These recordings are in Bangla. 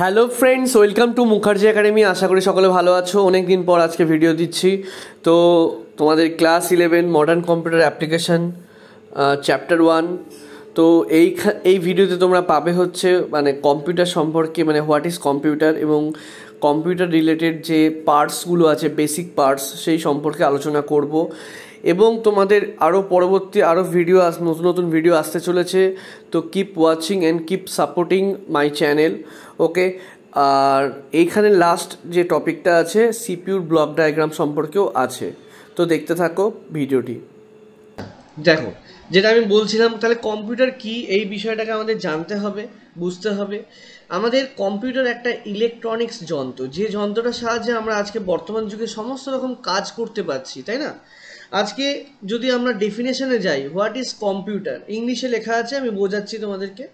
Hello friends welcome to Mukherjee academy আশা করি সকলে ভালো আছো। অনেক দিন পর আজকে ভিডিও দিচ্ছি। তো তোমাদের class eleven modern computer application chapter one তো এই এই ভিডিওতে তোমরা পাবে হচ্ছে মানে কম্পিউটার সম্পর্কে মানে হোয়াট ইজ কম্পিউটার এবং কম্পিউটার রিলেটেড যে পার্টসগুলো আছে বেসিক পার্টস সেই সম্পর্কে আলোচনা করব। এবং তোমাদের আরও পরবর্তী আরও ভিডিও আস, নতুন নতুন ভিডিও আসতে চলেছে। তো keep watching and keep supporting my channel okay আর এইখানে লাস্ট যে টপিকটা আছে সিপিউর ব্লক ডায়াগ্রাম সম্পর্কেও আছে। তো দেখতে থাকো ভিডিওটি দেখো যেটা আমি বলছিলাম তাহলে কম্পিউটার কি? এই বিষয়টাকে আমাদের জানতে হবে বুঝতে হবে। আমাদের কম্পিউটার একটা ইলেকট্রনিক্স যন্ত্র যে যন্ত্রটার সাহায্যে আমরা আজকে বর্তমান যুগে সমস্ত রকম কাজ করতে পারছি তাই না? আজকে যদি আমরা ডেফিনেশনে যাই হোয়াট ইজ কম্পিউটার ইংলিশে লেখা আছে আমি বোঝাচ্ছি তোমাদেরকে।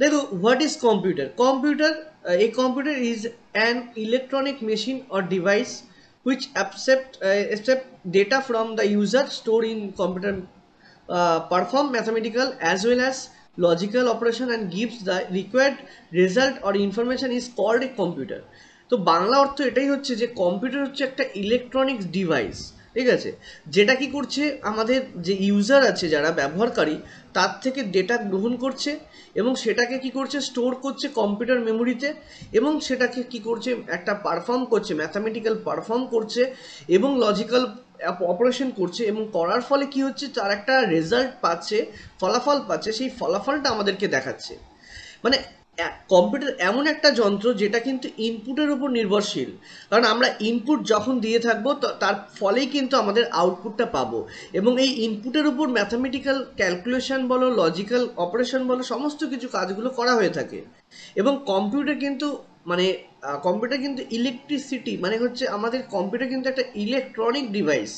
দেখো what is computer computer a computer is an electronic machine or device accept uh, accept data from the user stored in computer uh, perform mathematical as well as logical operation and gives the required result or information is called a computer. তো বাংলা অর্থ এটাই হচ্ছে যে কম্পিউটার হচ্ছে একটা ইলেকট্রনিক্স ডিভাইস ঠিক আছে? যেটা কি করছে? আমাদের যে ইউজার আছে যারা ব্যবহারকারী তার থেকে ডেটা গ্রহণ করছে এবং সেটাকে কি করছে? স্টোর করছে কম্পিউটার মেমোরিতে এবং সেটাকে কি করছে? একটা পারফর্ম করছে ম্যাথামেটিক্যাল পারফর্ম করছে এবং লজিক্যাল অপারেশন করছে এবং করার ফলে কি হচ্ছে? তার একটা রেজাল্ট পাচ্ছে, ফলাফল পাচ্ছে, সেই ফলাফলটা আমাদেরকে দেখাচ্ছে। মানে কম্পিউটার এমন একটা যন্ত্র যেটা কিন্তু ইনপুটের উপর নির্ভরশীল। কারণ আমরা ইনপুট যখন দিয়ে থাকব তার ফলেই কিন্তু আমাদের আউটপুটটা পাবো। এবং এই ইনপুটের উপর ম্যাথামেটিক্যাল ক্যালকুলেশন বলো লজিক্যাল অপারেশন বলো, সমস্ত কিছু কাজগুলো করা হয়ে থাকে। এবং কম্পিউটার কিন্তু মানে কম্পিউটার কিন্তু ইলেকট্রিসিটি মানে হচ্ছে আমাদের কম্পিউটার কিন্তু একটা ইলেকট্রনিক ডিভাইস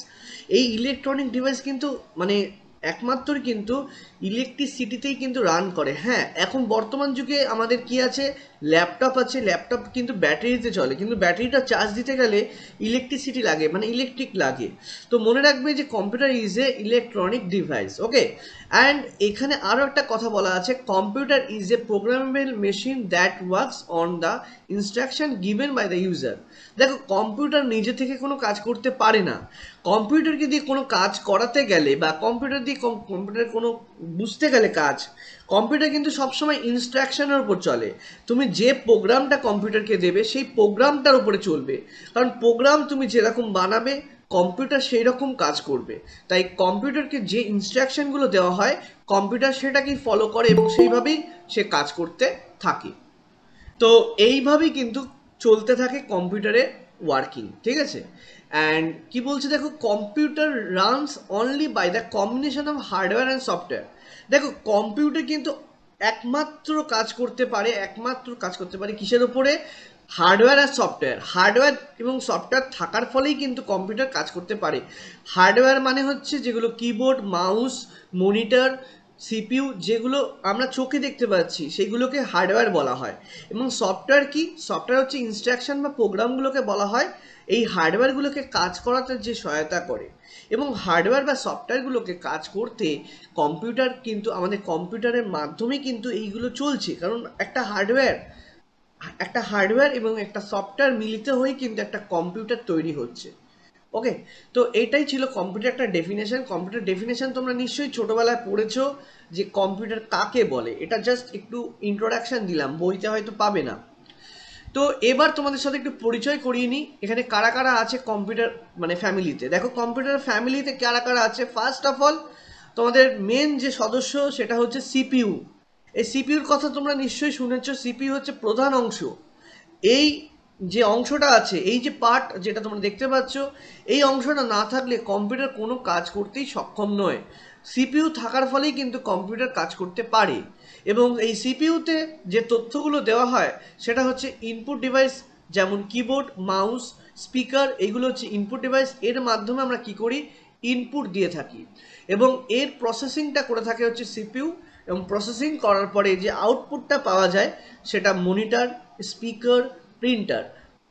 এই ইলেকট্রনিক ডিভাইস কিন্তু মানে একমাত্র কিন্তু ইলেকট্রিসিটিতেই কিন্তু রান করে। হ্যাঁ এখন বর্তমান যুগে আমাদের কি আছে? ল্যাপটপ আছে, ল্যাপটপ কিন্তু ব্যাটারিতে চলে, কিন্তু ব্যাটারিটা চার্জ দিতে গেলে ইলেকট্রিসিটি লাগে মানে ইলেকট্রিক লাগে। তো মনে রাখবে যে computer is a electronic device okay and এখানে আরও একটা কথা বলা আছে computer is a programmable machine that works on the instruction given by the user দেখো কম্পিউটার নিজে থেকে কোনো কাজ করতে পারে না। কম্পিউটারকে দিয়ে কোনো কাজ করাতে গেলে বা কম্পিউটার দিয়ে কম্পিউটার কোনো বুঝতে গেলে কাজ কম্পিউটার কিন্তু সবসময় ইনস্ট্রাকশনের উপর চলে। তুমি যে প্রোগ্রামটা কম্পিউটারকে দেবে, সেই প্রোগ্রামটার উপরে চলবে। কারণ প্রোগ্রাম তুমি যেরকম বানাবে, কম্পিউটার সেই রকম কাজ করবে। তাই কম্পিউটারকে যে ইনস্ট্রাকশনগুলো দেওয়া হয়, কম্পিউটার সেটাকেই ফলো করে এবং সেইভাবেই সে কাজ করতে থাকে। তো এইভাবেই কিন্তু চলতে থাকে কম্পিউটারে ওয়ার্কিং ঠিক আছে? অ্যান্ড কি বলছে দেখো computer runs only by the combination of hardware and software দেখো কম্পিউটার কিন্তু একমাত্র কাজ করতে পারে, একমাত্র কাজ করতে পারে কিসের ওপরে হার্ডওয়্যার আর সফটওয়্যার হার্ডওয়্যার এবং সফটওয়্যার থাকার ফলেই কিন্তু কম্পিউটার কাজ করতে পারে। হার্ডওয়্যার মানে হচ্ছে যেগুলো কিবোর্ড মাউস মনিটর সিপিইউ যেগুলো আমরা চোখে দেখতে পাচ্ছি, সেগুলোকে হার্ডওয়্যার বলা হয়। এবং সফটওয়্যার কি? সফটওয়্যার হচ্ছে ইনস্ট্রাকশন বা প্রোগ্রামগুলোকে বলা হয়, এই হার্ডওয়্যারগুলোকে কাজ করাতে যে সহায়তা করে। এবং হার্ডওয়্যার বা সফটওয়্যারগুলোকে কাজ করতে কম্পিউটার কিন্তু, আমাদের কম্পিউটারের মাধ্যমে কিন্তু এইগুলো চলছে। কারণ একটা হার্ডওয়্যার একটা হার্ডওয়্যার এবং একটা সফটওয়্যার মিলিত হয়েই কিন্তু একটা কম্পিউটার তৈরি হচ্ছে। ওকে তো এটাই ছিল কম্পিউটার একটা ডেফিনেশন কম্পিউটার ডেফিনেশন তোমরা নিশ্চয়ই ছোটোবেলায় পড়েছো যে কম্পিউটার কাকে বলে? এটা জাস্ট একটু ইন্ট্রোডাকশান দিলাম, বইতে হয়তো পাবে না। তো এবার তোমাদের সাথে একটু পরিচয় করিয়ে নিই। এখানে কারা কারা আছে কম্পিউটার মানে ফ্যামিলিতে দেখো কম্পিউটার ফ্যামিলিতে কারা কারা আছে? ফার্স্ট অফ অল তোমাদের মেন যে সদস্য, সেটা হচ্ছে সিপিইউ এই সিপিউর কথা তোমরা নিশ্চয়ই শুনেছ। সিপিইউ হচ্ছে প্রধান অংশ। এই যে অংশটা আছে, এই যে পার্ট যেটা তোমরা দেখতে পাচ্ছ, এই অংশটা না থাকলে কম্পিউটার কোনো কাজ করতেই সক্ষম নয়। সিপিইউ থাকার ফলেই কিন্তু কম্পিউটার কাজ করতে পারে। এবং এই সিপিইউতে যে তথ্যগুলো দেওয়া হয়, সেটা হচ্ছে ইনপুট ডিভাইস যেমন কিবোর্ড মাউস স্পিকার এগুলো হচ্ছে ইনপুট ডিভাইস এর মাধ্যমে আমরা কি করি? ইনপুট দিয়ে থাকি। এবং এর প্রসেসিংটা করে থাকে হচ্ছে সিপিইউ এবং প্রসেসিং করার পরে যে আউটপুটটা পাওয়া যায়, সেটা মনিটর স্পিকার প্রিন্টার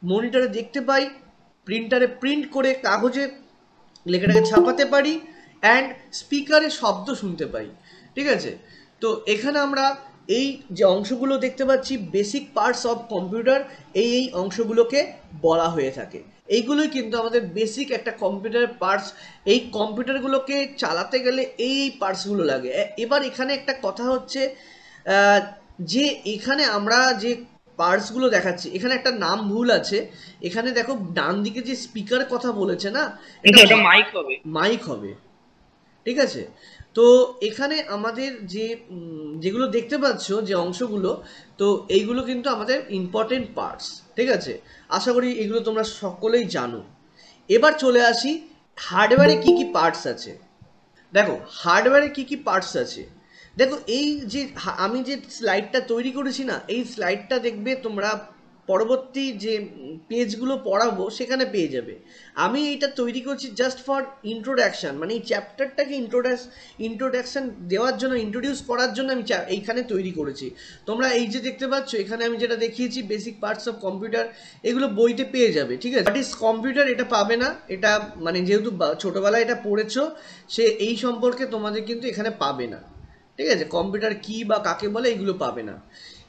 মনিটরে দেখতে পাই প্রিন্টারে প্রিন্ট করে কাগজে লেখাটাকে ছাপাতে পারি অ্যান্ড স্পিকারে শব্দ শুনতে পাই। ঠিক আছে? তো এখানে আমরা এই যে অংশগুলো দেখতে পাচ্ছি বেসিক পার্টস অফ কম্পিউটার এই এই অংশগুলোকে বলা হয়ে থাকে। এইগুলোই কিন্তু আমাদের বেসিক একটা কম্পিউটারের পার্টস এই কম্পিউটারগুলোকে চালাতে গেলে এই এই পার্টসগুলো লাগে। এবার এখানে একটা কথা হচ্ছে যে এখানে আমরা যে পার্টসগুলো দেখাচ্ছি। এখানে একটা নাম ভুল আছে। এখানে দেখো ডান দিকে যে স্পিকার কথা বলেছে না এটা মাইক হবে। মাইক হবে। ঠিক আছে? তো এখানে আমাদের যে যেগুলো দেখতে পাচ্ছ যে অংশগুলো তো এইগুলো কিন্তু আমাদের ইম্পর্টেন্ট পার্টস ঠিক আছে? আশা করি এগুলো তোমরা সকলেই জানো। এবার চলে আসি হার্ডওয়্যারে কি কি পার্টস আছে? দেখো হার্ডওয়্যারে কি কি পার্টস আছে? দেখো, এই যে আমি যে স্লাইডটা তৈরি করেছি না, এই স্লাইডটা দেখবে তোমরা পরবর্তী যে পেজগুলো পড়াবো, সেখানে পেয়ে যাবে। আমি এইটা তৈরি করছি জাস্ট ফর ইন্ট্রোডাকশান মানে এই চ্যাপ্টারটাকে ইন্ট্রোডাক্স ইন্ট্রোডাকশান দেওয়ার জন্য ইন্ট্রোডিউস করার জন্য আমি এইখানে তৈরি করেছি। তোমরা এই যে দেখতে পাচ্ছ, এখানে আমি যেটা দেখিয়েছি বেসিক পার্টস অফ কম্পিউটার এগুলো বইতে পেয়ে যাবে, ঠিক আছে? বাট ইস কম্পিউটার এটা পাবে না, এটা মানে যেহেতু ছোটোবেলায় এটা পড়েছো, সে এই সম্পর্কে তোমাদের কিন্তু এখানে পাবে না। ঠিক আছে? কম্পিউটার কি বা কাকে বলে এইগুলো পাবে না।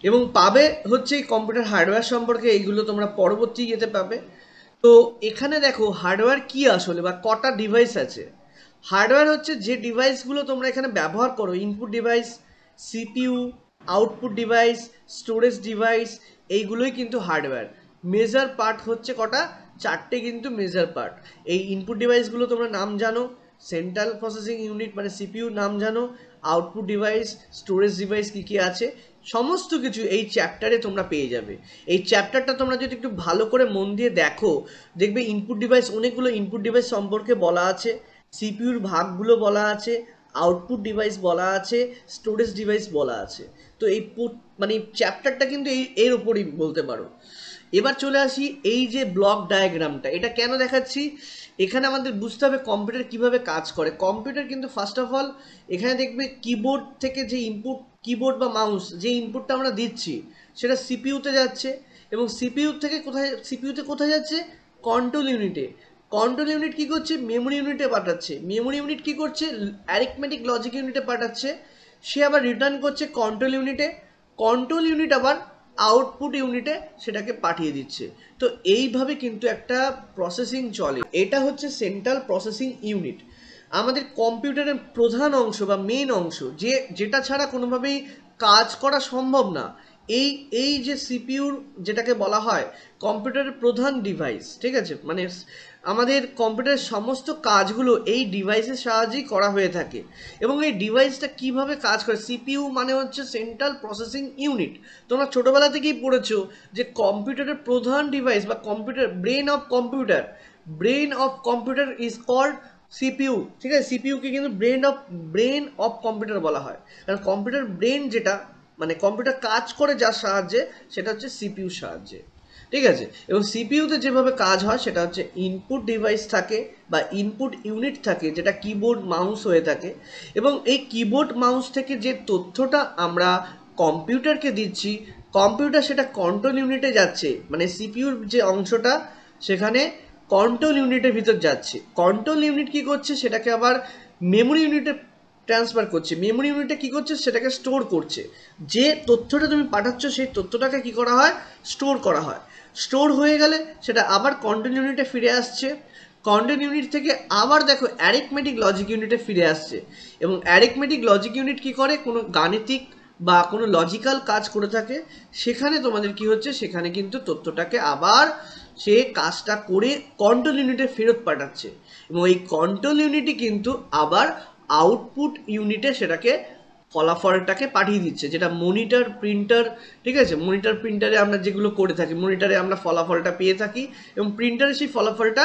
এবং পাবে হচ্ছে এই কম্পিউটার হার্ডওয়্যার সম্পর্কে এইগুলো তোমরা পরবর্তী ইয়েতে পাবে। তো এখানে দেখো, হার্ডওয়্যার কি আসলে বা কটা ডিভাইস আছে? হার্ডওয়্যার হচ্ছে যে ডিভাইসগুলো তোমরা এখানে ব্যবহার করো input device CPU output device storage device এইগুলোই কিন্তু হার্ডওয়্যার। মেজার পার্ট হচ্ছে কটা? চারটে কিন্তু মেজার পার্ট এই ইনপুট ডিভাইসগুলো তোমরা নাম জানো সেন্ট্রাল প্রসেসিং ইউনিট মানে সিপিইউ নাম জানো আউটপুট ডিভাইস স্টোরেজ ডিভাইস কী কী আছে, সমস্ত কিছু এই চ্যাপ্টারে তোমরা পেয়ে যাবে। এই চ্যাপ্টারটা তোমরা যদি একটু ভালো করে মন দিয়ে দেখো, দেখবে ইনপুট ডিভাইস অনেকগুলো ইনপুট ডিভাইস সম্পর্কে বলা আছে সিপিউর ভাগগুলো বলা আছে আউটপুট ডিভাইস বলা আছে স্টোরেজ ডিভাইস বলা আছে। তো এই মানে চ্যাপ্টারটা কিন্তু এই এর ওপরই বলতে পারো। এবার চলে আসি এই যে ব্লক ডায়াগ্রামটা এটা কেন দেখাচ্ছি? এখানে আমাদের বুঝতে হবে কম্পিউটার কীভাবে কাজ করে। কম্পিউটার কিন্তু ফার্স্ট অফ অল এখানে দেখবে কিবোর্ড থেকে যে ইনপুট কিবোর্ড বা মাউস যে ইনপুটটা আমরা দিচ্ছি, সেটা সিপিইউতে যাচ্ছে এবং সিপিইউ থেকে কোথায় সিপিইউতে কোথায় যাচ্ছে? কন্ট্রোল ইউনিটে কন্ট্রোল ইউনিট কি করছে? মেমোরি ইউনিটে পাঠাচ্ছে। মেমোরি ইউনিট কি করছে? অ্যারিথমেটিক লজিক ইউনিটে পাঠাচ্ছে। সে আবার রিটার্ন করছে কন্ট্রোল ইউনিটে কন্ট্রোল ইউনিট আবার আউটপুট ইউনিটে সেটাকে পাঠিয়ে দিচ্ছে। তো এইভাবে কিন্তু একটা প্রসেসিং চলে। এটা হচ্ছে সেন্ট্রাল প্রসেসিং ইউনিট আমাদের কম্পিউটারের প্রধান অংশ বা মেন অংশ যে, যেটা ছাড়া কোনোভাবেই কাজ করা সম্ভব না, এই এই যে সিপিউর যেটাকে বলা হয় কম্পিউটারের প্রধান ডিভাইস ঠিক আছে? মানে আমাদের কম্পিউটারের সমস্ত কাজগুলো এই ডিভাইসের সাহায্যেই করা হয়ে থাকে। এবং এই ডিভাইসটা কীভাবে কাজ করে? সিপিইউ মানে হচ্ছে সেন্ট্রাল প্রসেসিং ইউনিট তোমরা ছোটোবেলা থেকেই পড়েছো যে কম্পিউটারের প্রধান ডিভাইস বা computer brain of computer brain of computer is called CPU ঠিক আছে? সিপিউকে কিন্তু brain of brain of computer বলা হয়। কারণ কম্পিউটার ব্রেন যেটা মানে কম্পিউটার কাজ করে যার সাহায্যে, সেটা হচ্ছে সিপিইউর সাহায্যে। ঠিক আছে? এবং সিপিইউতে যেভাবে কাজ হয়, সেটা হচ্ছে ইনপুট ডিভাইস থাকে বা ইনপুট ইউনিট থাকে, যেটা কিবোর্ড মাউস হয়ে থাকে। এবং এই কিবোর্ড মাউস থেকে যে তথ্যটা আমরা কম্পিউটারকে দিচ্ছি কম্পিউটার সেটা কন্ট্রোল ইউনিটে যাচ্ছে। মানে সিপিউর যে অংশটা, সেখানে কন্ট্রোল ইউনিটের ভিতর যাচ্ছে। কন্ট্রোল ইউনিট কি করছে? সেটাকে আবার মেমোরি ইউনিটে ট্রান্সফার করছে। মেমোরি ইউনিটে কী করছে? সেটাকে স্টোর করছে। যে তথ্যটা তুমি পাঠাচ্ছ, সেই তথ্যটাকে কি করা হয়? স্টোর করা হয়। স্টোর হয়ে গেলে সেটা আবার কন্ট্রোল ইউনিটে ফিরে আসছে। কন্ট্রোল ইউনিট থেকে আবার দেখো অ্যারিকমেটিক লজিক ইউনিটে ফিরে আসছে। এবং অ্যারিকমেটিক লজিক ইউনিট কি করে? কোনো গাণিতিক বা কোনো লজিক্যাল কাজ করে থাকে। সেখানে তোমাদের কি হচ্ছে? সেখানে কিন্তু তথ্যটাকে আবার সে কাজটা করে কন্ট্রোল ইউনিটে ফেরত পাঠাচ্ছে। এবং এই কন্ট্রোল ইউনিটই কিন্তু আবার আউটপুট ইউনিটে সেটাকে ফলাফলটাকে পাঠিয়ে দিচ্ছে, যেটা মনিটর প্রিন্টার ঠিক আছে? মনিটর প্রিন্টারে আমরা যেগুলো করে থাকি মনিটরে আমরা ফলাফলটা পেয়ে থাকি এবং প্রিন্টারে সেই ফলাফলটা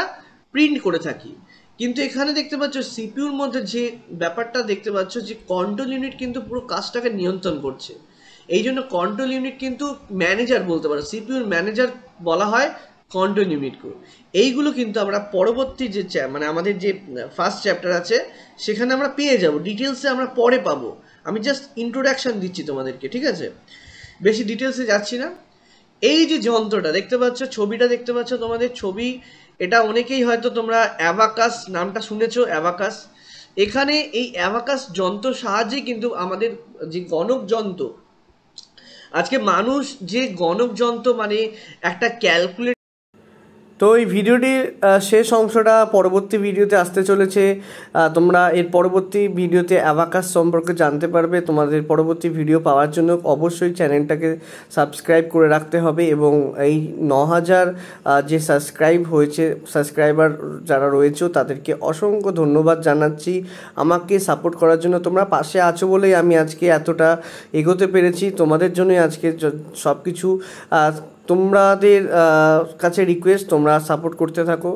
প্রিন্ট করে থাকি। কিন্তু এখানে দেখতে পাচ্ছ সিপিউর মধ্যে যে ব্যাপারটা দেখতে পাচ্ছ, যে কন্ট্রোল ইউনিট কিন্তু পুরো কাজটাকে নিয়ন্ত্রণ করছে। এই জন্য কন্ট্রোল ইউনিট কিন্তু ম্যানেজার বলতে পারো সিপিউর ম্যানেজার বলা হয় কন্ট্রোল ইউনিটগুলো এইগুলো কিন্তু আমরা পরবর্তী যে মানে আমাদের যে ফার্স্ট চ্যাপ্টার আছে, সেখানে আমরা পেয়ে যাব। ডিটেলসে আমরা পরে পাবো। আমি জাস্ট ইন্ট্রোডাকশান দিচ্ছি তোমাদেরকে, ঠিক আছে? বেশি ডিটেলসে যাচ্ছি না। এই যে যন্ত্রটা, দেখতে পাচ্ছ, ছবিটা দেখতে পাচ্ছ তোমাদের? ছবি, এটা অনেকেই হয়তো তোমরা অ্যাভাকাস নামটা শুনেছো, অ্যাভাকাস। এখানে এই অ্যাভাকাস যন্ত্র সাহায্যেই কিন্তু আমাদের যে গণক যন্ত্র, আজকে মানুষ যে গণক যন্ত্র মানে একটা ক্যালকুলেট তো এই ভিডিওটির শেষ অংশটা পরবর্তী ভিডিওতে আসতে চলেছে। তোমরা এর পরবর্তী ভিডিওতে অ্যাবাকাস সম্পর্কে জানতে পারবে। তোমাদের পরবর্তী ভিডিও পাওয়ার জন্য অবশ্যই চ্যানেলটাকে সাবস্ক্রাইব করে রাখতে হবে এবং এই ন হাজার যে সাবস্ক্রাইব হয়েছে, সাবস্ক্রাইবার যারা রয়েছে তাদেরকে অসংখ্য ধন্যবাদ জানাচ্ছি। আমাকে সাপোর্ট করার জন্য তোমরা পাশে আছো বলেই আমি আজকে এতটা এগোতে পেরেছি। তোমাদের জন্যই আজকে সব কিছু তোমাদের কাছে রিকোয়েস্ট তোমরা সাপোর্ট করতে থাকো।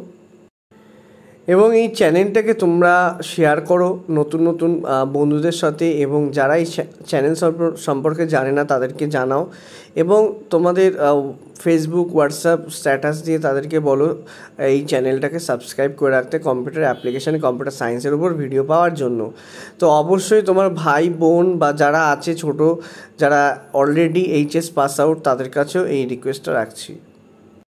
এবং এই চ্যানেলটাকে তোমরা শেয়ার করো নতুন নতুন বন্ধুদের সাথে এবং যারা এই চ্যানেল সম্পর- সম্পর্কে জানে না তাদেরকে জানাও এবং তোমাদের ফেসবুক হোয়াটসঅ্যাপ স্ট্যাটাস দিয়ে তাদেরকে বলো, এই চ্যানেলটাকে সাবস্ক্রাইব করে রাখতে কম্পিউটার অ্যাপ্লিকেশান কম্পিউটার সায়েন্সের উপর ভিডিও পাওয়ার জন্য। তো অবশ্যই তোমার ভাই, বোন বা যারা আছে ছোট, যারা অলরেডি এইচএস পাস আউট তাদের কাছেও এই রিকোয়েস্টটা রাখছি।